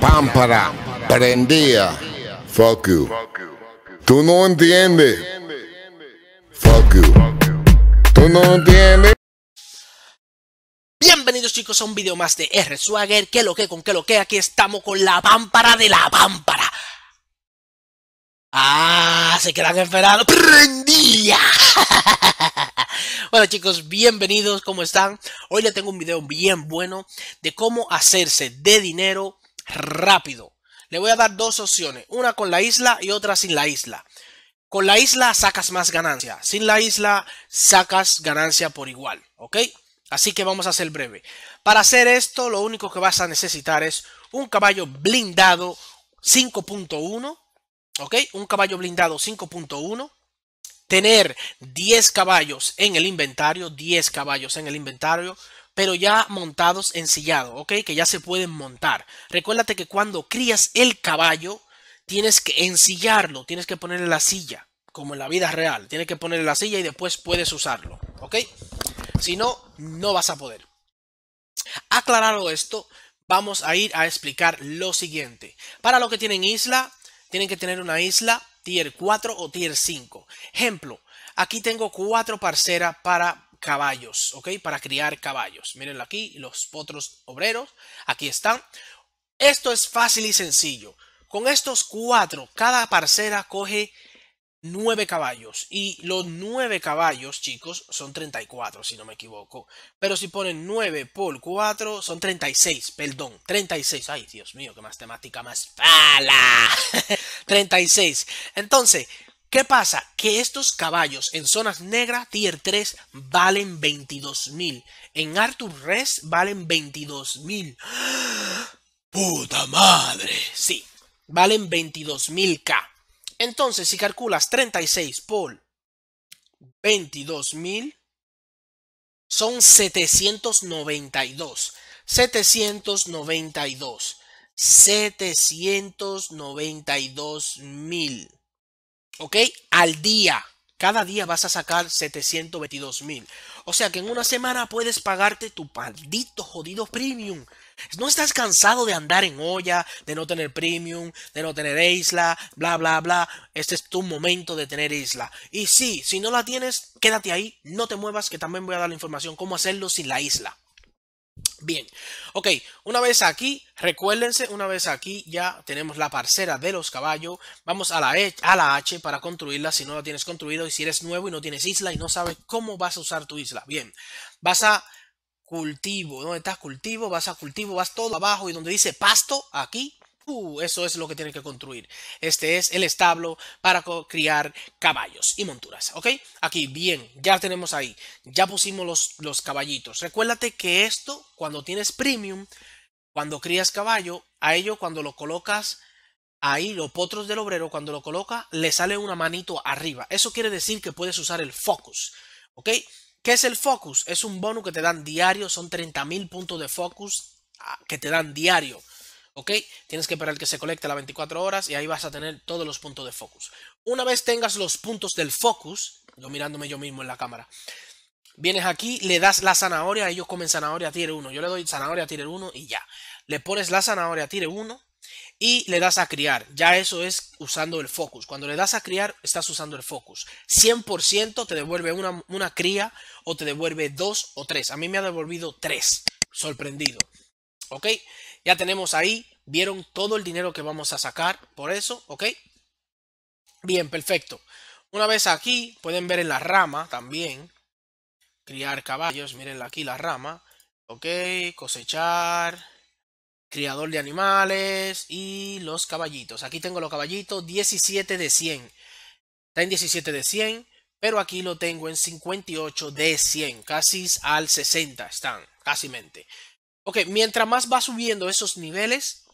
pámpara prendía. Fuck you. Tú no entiendes. Fuck you. Tú no entiendes. Bienvenidos chicos a un video más de R Swagger, que lo que con que lo que aquí estamos con la pámpara de la pámpara. Ah, se quedan esperando. ¡Prendía! bueno chicos, bienvenidos, ¿cómo están? Hoy les tengo un video bien bueno de cómo hacerse de dinero rápido. Le voy a dar dos opciones, una con la isla y otra sin la isla. Con la isla sacas más ganancia, sin la isla sacas ganancia por igual, ¿ok? Así que vamos a hacer breve. Para hacer esto, lo único que vas a necesitar es un caballo blindado 5.1, ¿ok? Un caballo blindado 5.1. Tener 10 caballos en el inventario, 10 caballos en el inventario, pero ya montados ensillado, ¿ok? Que ya se pueden montar. Recuérdate que cuando crías el caballo, tienes que ensillarlo, tienes que ponerle la silla, como en la vida real. Tienes que ponerle la silla y después puedes usarlo, ¿ok? Si no, no vas a poder. Aclarado esto, vamos a ir a explicar lo siguiente. Para los que tienen isla, tienen que tener una isla tier 4 o tier 5. Ejemplo, aquí tengo cuatro parceras para caballos, ¿ok? Para criar caballos. Mírenlo aquí, los potros obreros, aquí están. Esto es fácil y sencillo. Con estos cuatro, cada parcera coge 9 caballos. Y los 9 caballos, chicos, son 34, si no me equivoco. Pero si ponen 9 por 4, son 36, perdón, 36. Ay, Dios mío, qué matemática más fala. 36. Entonces, ¿qué pasa? Que estos caballos en zonas negras, tier 3, valen 22 mil. En Arthur Res valen 22 mil. ¡Puta madre! Sí, valen 22 mil K. Entonces, si calculas 36 por 22.000, son 792. 792. 792 mil. ¿Ok? Al día. Cada día vas a sacar 722 mil. O sea que en una semana puedes pagarte tu maldito jodido premium. No estás cansado de andar en olla, de no tener premium, de no tener isla, bla, bla, bla. Este es tu momento de tener isla. Y sí, si no la tienes, quédate ahí, no te muevas, que también voy a dar la información cómo hacerlo sin la isla. Bien, ok, una vez aquí, recuérdense, una vez aquí ya tenemos la parcera de los caballos. Vamos a la, e, a la H para construirla si no la tienes construido y si eres nuevo y no tienes isla y no sabes cómo vas a usar tu isla. Bien, vas a cultivo. ¿Dónde estás cultivo? Vas a cultivo, vas todo abajo y donde dice pasto, aquí, uh, eso es lo que tiene que construir. Este es el establo para criar caballos y monturas, ¿ok? Aquí, bien, ya tenemos ahí, ya pusimos los, caballitos. Recuérdate que esto, cuando tienes premium, cuando crías caballo, a ello cuando lo colocas ahí, los potros del obrero, cuando lo coloca, le sale una manito arriba. Eso quiere decir que puedes usar el focus, ¿ok? ¿Qué es el focus? Es un bono que te dan diario, son 30.000 puntos de focus ah, que te dan diario. ¿Ok? Tienes que esperar que se colecte las 24 horas y ahí vas a tener todos los puntos de focus. Una vez tengas los puntos del focus, yo mirándome yo mismo en la cámara, vienes aquí, le das la zanahoria, ellos comen zanahoria tier 1. Yo le doy zanahoria tier 1 y ya. Le pones la zanahoria tier 1 y le das a criar. Ya eso es usando el focus. Cuando le das a criar, estás usando el focus. 100% te devuelve una, una, cría o te devuelve dos o tres. A mí me ha devolvido tres. Sorprendido. ¿Ok? Ya tenemos ahí. Vieron todo el dinero que vamos a sacar por eso. ¿Ok? Bien, perfecto. Una vez aquí, pueden ver en la rama también. Criar caballos. Miren aquí la rama. ¿Ok? Cosechar criador de animales y los caballitos. Aquí tengo los caballitos 17 de 100. Está en 17 de 100, pero aquí lo tengo en 58 de 100, casi al 60 están, casi mente. Ok, mientras más vas subiendo esos niveles,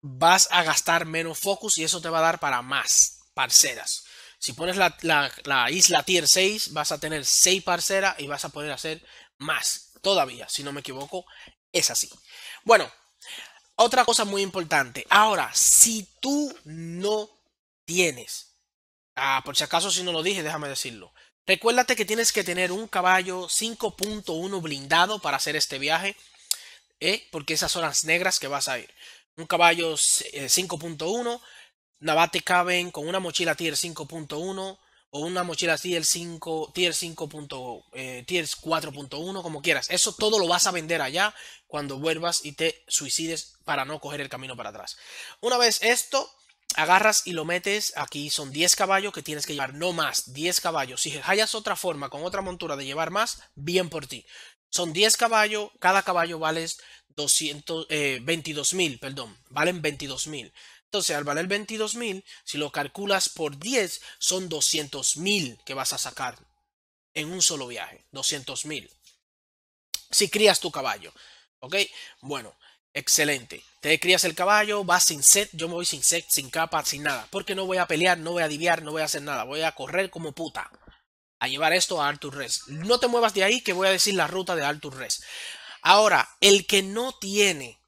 vas a gastar menos focus y eso te va a dar para más parceras. Si pones la, la isla tier 6, vas a tener 6 parceras y vas a poder hacer más. Todavía, si no me equivoco, es así. Bueno, otra cosa muy importante. Ahora, si tú no tienes, ah, por si acaso si no lo dije, déjame decirlo. Recuérdate que tienes que tener un caballo 5.1 blindado para hacer este viaje, ¿eh? porque esas son las negras que vas a ir. un caballo 5.1, nada más te caben con una mochila tier 5.1 o una mochila tier 5, tier 5. Eh, tier 4.1, como quieras. Eso todo lo vas a vender allá cuando vuelvas y te suicides para no coger el camino para atrás. Una vez esto, agarras y lo metes aquí. Son 10 caballos que tienes que llevar, no más, 10 caballos. Si hayas otra forma con otra montura de llevar más, bien por ti. Son 10 caballos, cada caballo vale 200, eh, mil, perdón, valen 22 mil. Entonces, al valer 22 mil, si lo calculas por 10, son 200 mil que vas a sacar en un solo viaje. 200 mil. Si crías tu caballo. ¿Ok? Bueno, excelente. Te crías el caballo, vas sin set. Yo me voy sin set, sin capa, sin nada. Porque no voy a pelear, no voy a diviar, no voy a hacer nada. Voy a correr como puta. A llevar esto a Arthur Res. No te muevas de ahí que voy a decir la ruta de Arthur Res. Ahora, el que no tiene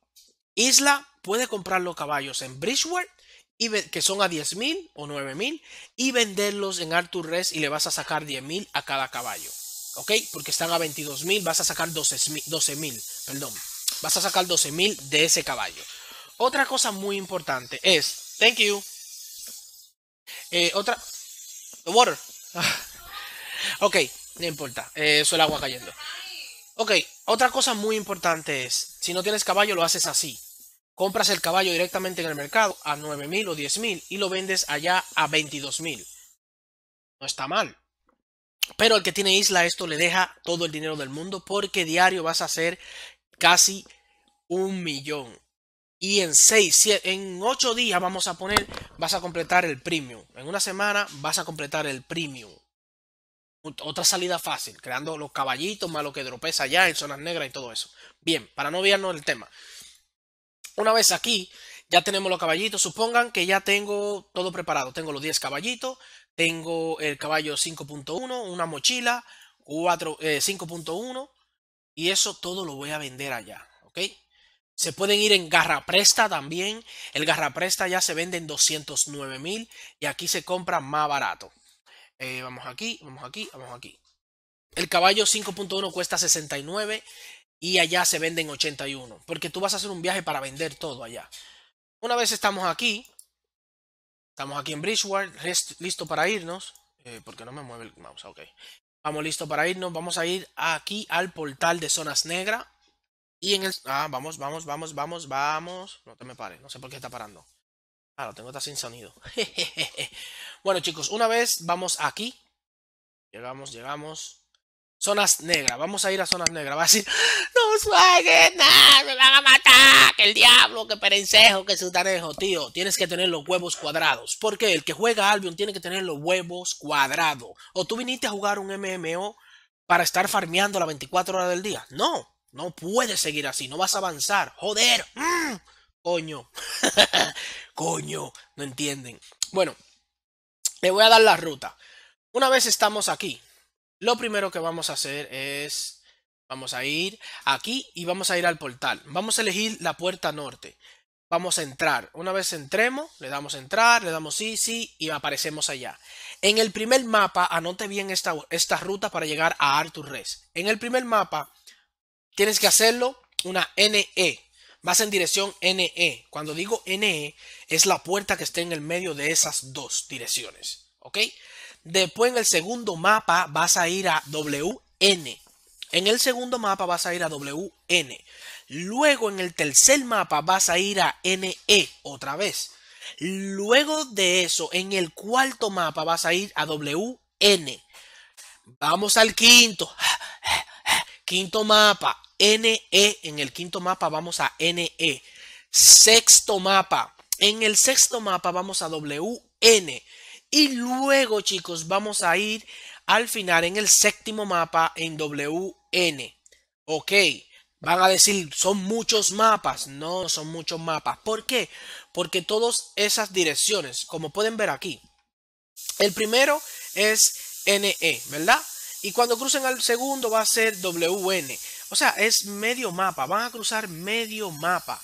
isla puede comprar los caballos en Bridgewater y que son a 10 mil o 9 mil y venderlos en Arthur Res y le vas a sacar 10 mil a cada caballo. ¿Ok? Porque están a 22 mil, vas a sacar 12 mil, perdón. Vas a sacar 12 mil de ese caballo. Otra cosa muy importante es, thank you. Eh, otra, the water. ok, no importa, eh, eso el agua cayendo. Ok, otra cosa muy importante es, si no tienes caballo lo haces así compras el caballo directamente en el mercado a 9.000 o 10.000 y lo vendes allá a 22.000. No está mal. Pero el que tiene isla esto le deja todo el dinero del mundo porque diario vas a hacer casi un millón. Y en 6, en 8 días vamos a poner, vas a completar el premium. En una semana vas a completar el premium. Otra salida fácil, creando los caballitos más lo que dropes allá en zonas negras y todo eso. Bien, para no olvidarnos el tema. Una vez aquí, ya tenemos los caballitos. Supongan que ya tengo todo preparado. Tengo los 10 caballitos, tengo el caballo 5.1, una mochila, 5.1 eh, y eso todo lo voy a vender allá, ¿ok? Se pueden ir en garra presta también. El garra presta ya se vende en 209 mil y aquí se compra más barato. Eh, vamos aquí, vamos aquí, vamos aquí. El caballo 5.1 cuesta 69 y allá se venden 81, porque tú vas a hacer un viaje para vender todo allá. Una vez estamos aquí, estamos aquí en Bridgewater, listo para irnos, eh, porque no me mueve el mouse, ok. Vamos listo para irnos, vamos a ir aquí al portal de zonas negras. Y en el... Ah, vamos, vamos, vamos, vamos, vamos. No te me pares, no sé por qué está parando. Ah, lo tengo está sin sonido. bueno chicos, una vez vamos aquí. Llegamos, llegamos. Zonas negras, vamos a ir a zonas negras. Va a decir, no suegues, nada, me van a matar, el diablo, que perencejo, que sutanejo. Tío, tienes que tener los huevos cuadrados. Porque el que juega Albion tiene que tener los huevos cuadrados. O tú viniste a jugar un MMO para estar farmeando las 24 horas del día. No, no puedes seguir así, no vas a avanzar. Joder, mm, coño, coño, no entienden. Bueno, le voy a dar la ruta. Una vez estamos aquí, lo primero que vamos a hacer es, vamos a ir aquí y vamos a ir al portal. Vamos a elegir la puerta norte. Vamos a entrar. Una vez entremos, le damos entrar, le damos sí, sí y aparecemos allá. En el primer mapa, anote bien esta, esta ruta para llegar a Arthur Res. En el primer mapa, tienes que hacerlo una NE. Vas en dirección NE. Cuando digo NE, es la puerta que está en el medio de esas dos direcciones. ¿Ok? Después en el segundo mapa vas a ir a WN. En el segundo mapa vas a ir a WN. Luego en el tercer mapa vas a ir a NE otra vez. Luego de eso, en el cuarto mapa vas a ir a WN. Vamos al quinto. Quinto mapa, NE. En el quinto mapa vamos a NE. Sexto mapa. En el sexto mapa vamos a WN. Y luego, chicos, vamos a ir al final en el séptimo mapa en WN. Ok, van a decir, son muchos mapas. No, son muchos mapas. ¿Por qué? Porque todas esas direcciones, como pueden ver aquí, el primero es NE, ¿verdad? Y cuando crucen al segundo va a ser WN. O sea, es medio mapa. Van a cruzar medio mapa.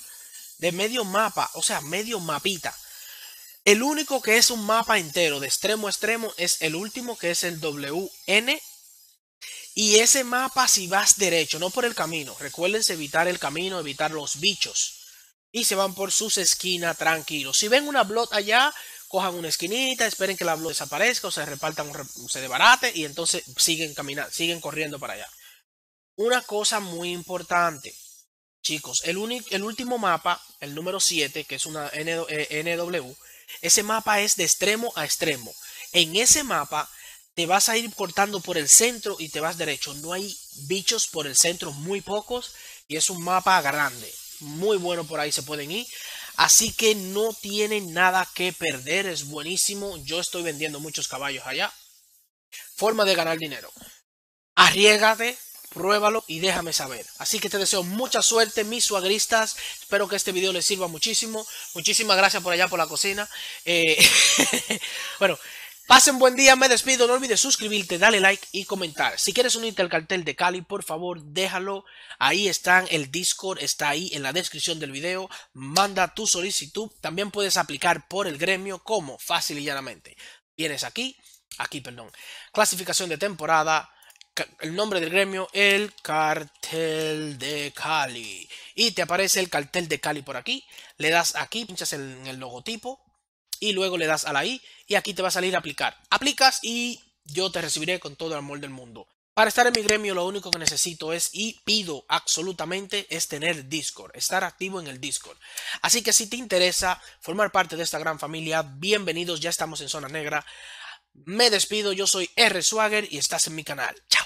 De medio mapa, o sea, medio mapita. El único que es un mapa entero de extremo a extremo es el último que es el WN. Y ese mapa si vas derecho, no por el camino. Recuérdense evitar el camino, evitar los bichos. y se van por sus esquinas tranquilos. Si ven una blot allá, cojan una esquinita, esperen que la blot desaparezca o se repartan, se debarate y entonces siguen caminando, siguen corriendo para allá. Una cosa muy importante, chicos, el, el último mapa, el número 7, que es una NW, eh, ese mapa es de extremo a extremo. En ese mapa te vas a ir cortando por el centro y te vas derecho. No hay bichos por el centro, muy pocos, y es un mapa grande. Muy bueno por ahí se pueden ir. Así que no tienen nada que perder, es buenísimo. Yo estoy vendiendo muchos caballos allá. Forma de ganar dinero. Arriégate, pruébalo y déjame saber. Así que te deseo mucha suerte, mis suagristas. Espero que este video les sirva muchísimo. Muchísimas gracias por allá por la cocina. Eh, bueno, pasen buen día, me despido. No olvides suscribirte, dale like y comentar. Si quieres unirte al cartel de Cali, por favor, déjalo. Ahí está el Discord, está ahí en la descripción del video. Manda tu solicitud. También puedes aplicar por el gremio como fácil y llanamente. Vienes aquí, aquí, perdón. Clasificación de temporada el nombre del gremio, el cartel de Cali. Y te aparece el cartel de Cali por aquí. Le das aquí, pinchas en el logotipo y luego le das a la I y aquí te va a salir aplicar. Aplicas y yo te recibiré con todo el amor del mundo. Para estar en mi gremio lo único que necesito es y pido absolutamente es tener Discord, estar activo en el Discord. Así que si te interesa formar parte de esta gran familia, bienvenidos, ya estamos en zona negra. Me despido, yo soy R Swagger y estás en mi canal. Chao.